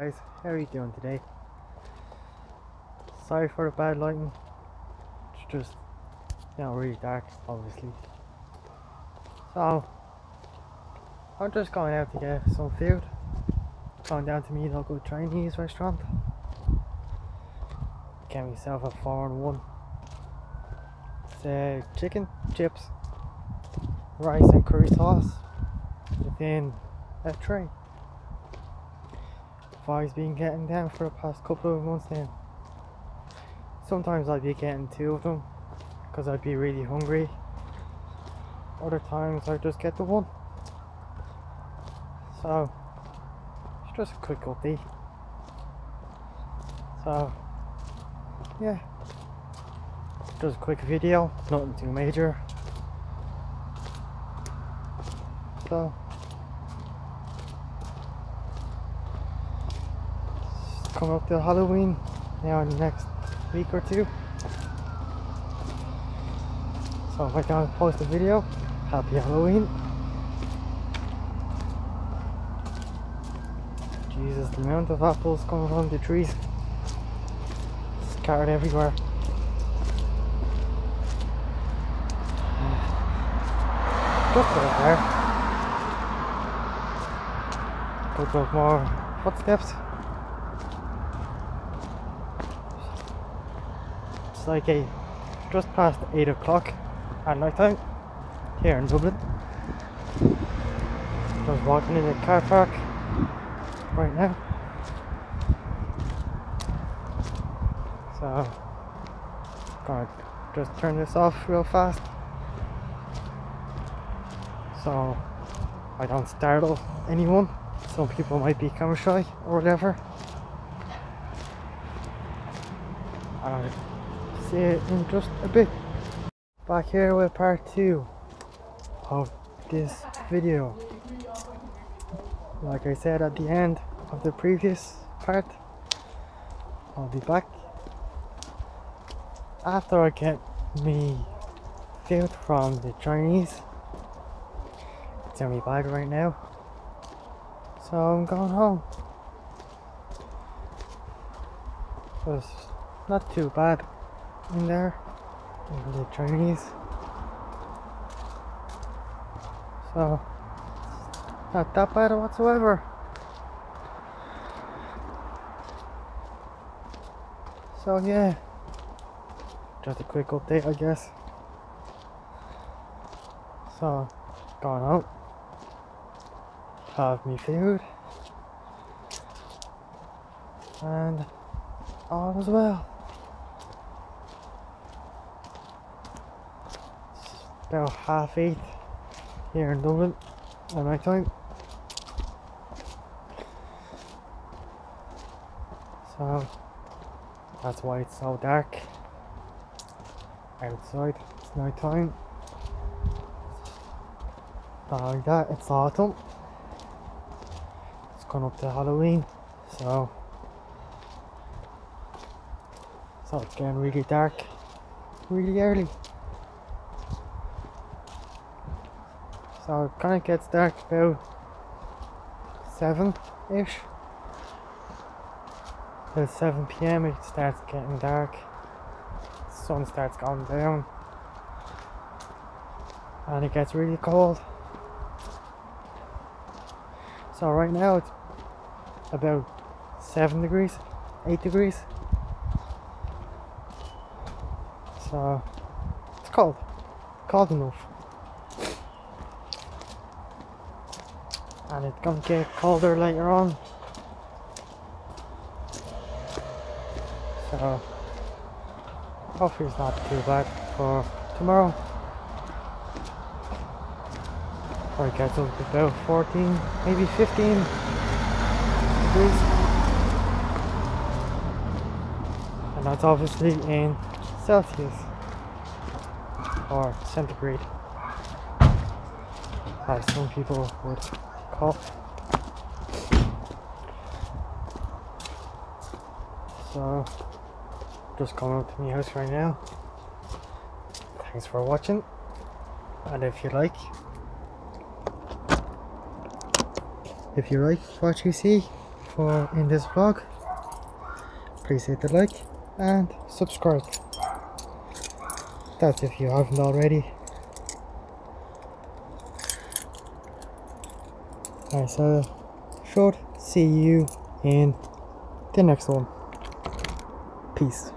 guys, how are you doing today? Sorry for the bad lighting. It's just know really dark obviously. So I'm just going out to get some food. Going down to a local Chinese restaurant. Get myself a four and one. It's uh, chicken, chips, rice and curry sauce within a tray. I've been getting them for the past couple of months now. Sometimes I'd be getting two of them because I'd be really hungry. Other times I just get the one. So it's just a quick update. So yeah. Just a quick video, nothing too major. So coming up to Halloween now in the next week or two. So if I can't post a video, happy Halloween. Jesus, the amount of apples coming from the trees. Scattered everywhere. Just right there. Couple of more footsteps. Like a just past 8 o'clock at night time here in Dublin. Just walking in the car park right now. So, gonna just turn this off real fast so I don't startle anyone. Some people might be camera shy or whatever. I'll see it uh, in just a bit. Back here with part two of this video. Like I said at the end of the previous part, I'll be back after I get me food from the Chinese. It's in my bag right now. So I'm going home. So it's not too bad in there in the Chinese. So not that bad whatsoever. So yeah, just a quick update I guess. So gone out, have me food, and all as well. About half eight here in Dublin at night time. So that's why it's so dark outside. It's night time. Not like that, it's autumn. It's gone up to Halloween, so so it's getting really dark really early. So it kind of gets dark about 7 ish. At 7 pm it starts getting dark. sun starts going down. And it gets really cold. So right now it's about 7 degrees, 8 degrees. So it's cold, cold enough. And it's gonna get colder later on. So hopefully it's not too bad for tomorrow. Or it gets up to about 14, maybe 15 degrees. And that's obviously in Celsius or centigrade as some people would so just coming up to my house right now thanks for watching and if you like if you like what you see for in this vlog. Please hit the like and subscribe. That's if you haven't already. Alright, so short see you in the next one. Peace.